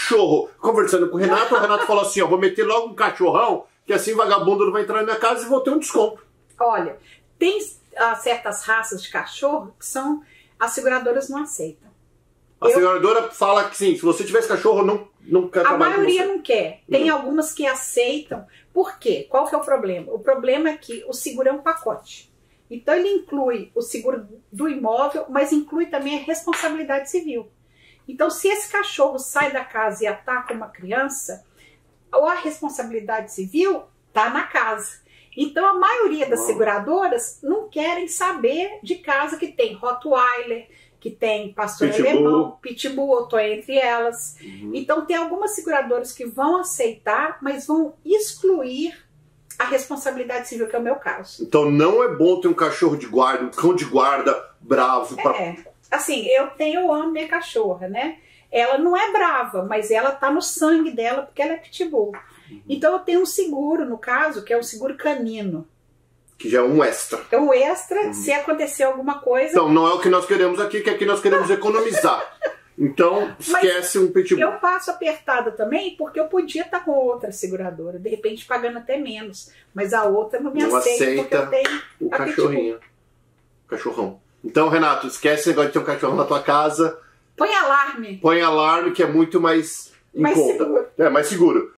cachorro. Conversando com o Renato, o Renato falou assim: ó, vou meter logo um cachorrão, que assim vagabundo não vai entrar na minha casa e vou ter um desconto. Olha, tem ah, certas raças de cachorro que são as seguradoras não aceitam. A Eu- seguradora fala que sim, se você tivesse cachorro, não, não quer A maioria não quer. Tem algumas que aceitam. Por quê? Qual que é o problema? O problema é que o seguro é um pacote. Então ele inclui o seguro do imóvel, mas inclui também a responsabilidade civil. Então, se esse cachorro sai da casa e ataca uma criança, ou a responsabilidade civil está na casa. Então, a maioria das seguradoras não querem saber de casa que tem Rottweiler, que tem pastor Pitbull. alemão, Pitbull, eu tô entre elas. Uhum. Então, tem algumas seguradoras que vão aceitar, mas vão excluir a responsabilidade civil, que é o meu caso. Então não é bom ter um cachorro de guarda, um cão de guarda bravo. É. Assim, eu tenho, eu amo minha cachorra, né? Ela não é brava, mas ela tá no sangue dela porque ela é pitbull. Então, eu tenho um seguro, no caso, que é o seguro canino. Que já é um extra. É o extra, Uhum. se acontecer alguma coisa, Então não é o que nós queremos aqui, que aqui nós queremos economizar. Então esquece um pitbull. eu passo apertada também, porque eu podia estar com outra seguradora, de repente pagando até menos. Mas a outra não me Não aceita, porque aceita. eu tenho O cachorrinho. Cachorrão. Então, Renato, esquece esse negócio de ter um cachorro na tua casa. Põe alarme. Põe alarme que é muito mais em Mais conta. seguro. É, mais seguro.